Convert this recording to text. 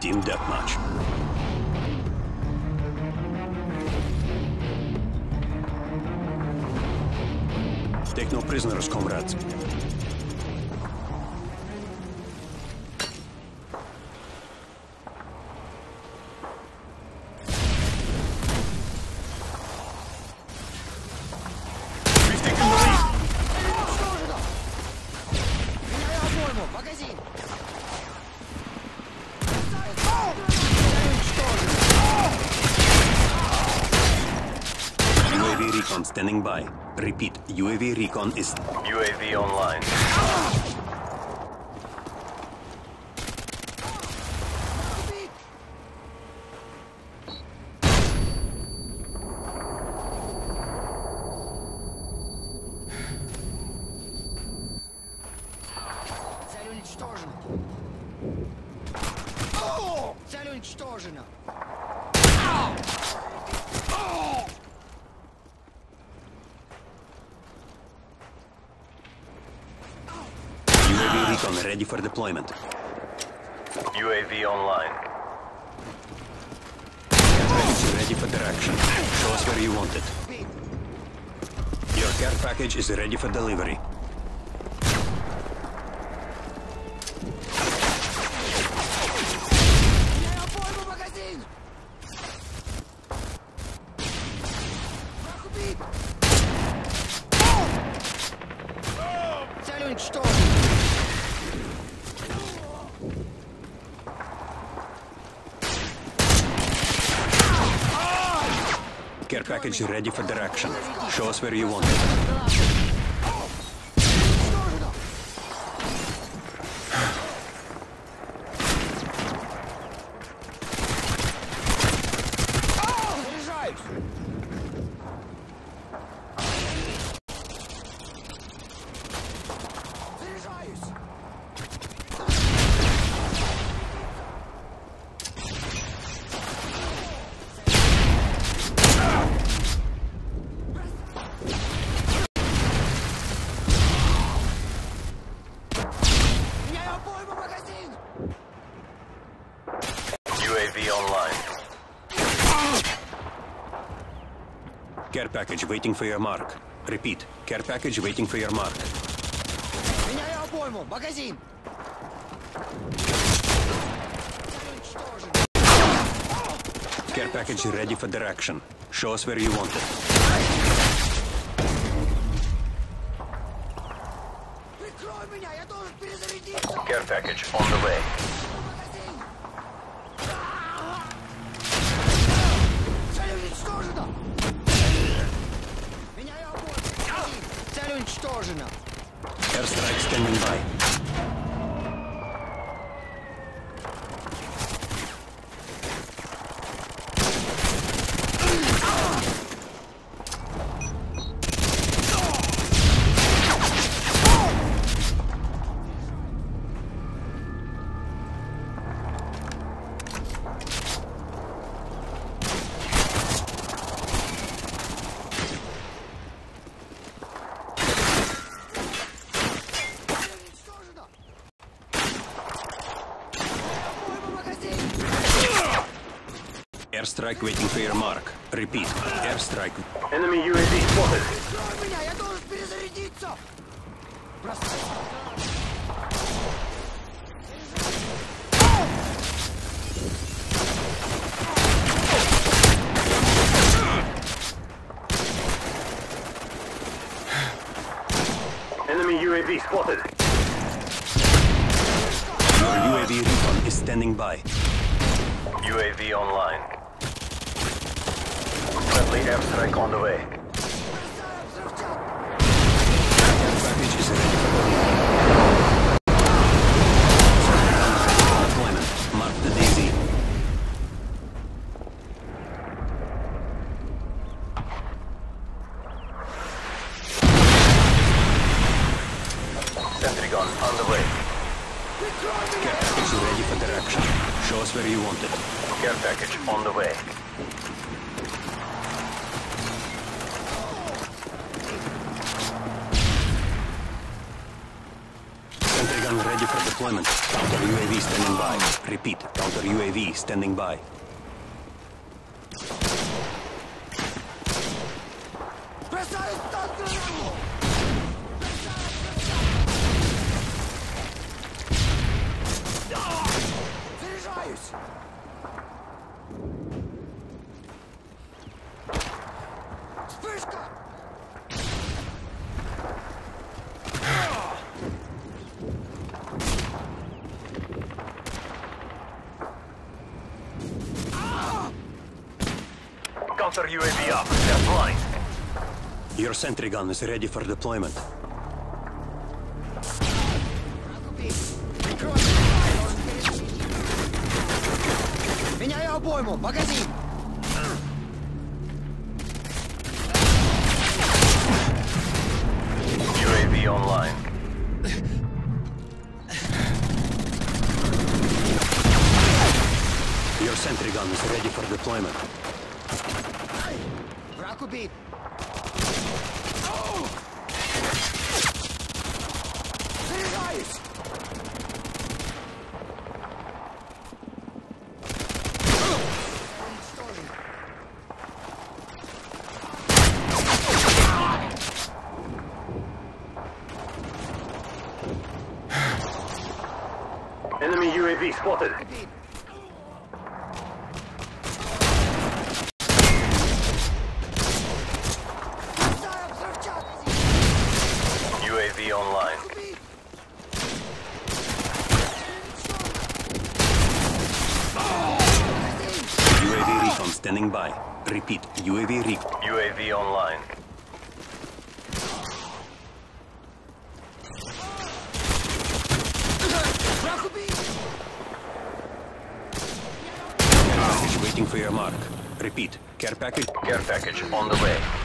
Team Deathmatch. Take no prisoners, comrades. We've taken the lead. Уничтожено! recon standing by. Repeat, UAV recon is UAV online. Цель уничтожена! Цель уничтожена! Recon ready for deployment. UAV online. Package ready for direction. Show us where you want it. Your care package is ready for delivery. Package ready for direction. Show us where you want it. Care package waiting for your mark. Repeat, care package waiting for your mark. Меняю обойму! Магазин! Цель уничтожена! Care package ready for direction. Show us where you want it. Прикрой меня! Я должен перезарядиться! Care package on the way. Магазин! Цель уничтожена! Уничтожена! Airstrike standing by. Airstrike waiting for your mark. Repeat. Airstrike. Enemy UAV spotted. Enemy UAV spotted. Your UAV recon is standing by. UAV online. Friendly airstrike on the way. In Deployment. The DZ. On the way. Ready for direction. Show us where you. Care package on the way. gun ready for deployment. Counter UAV standing by. Repeat, counter UAV standing by. Бросаю Counter UAV up. They're blind. Your sentry gun is ready for deployment. Прикрой! Меняю обойму! Магазин! UAV online. Your sentry gun is ready for deployment. Aquabeat! Oh! Clear! Enemy UAV spotted. Standing by. Repeat, UAV re UAV online. Waiting for your mark. Repeat, care package. Care package on the way.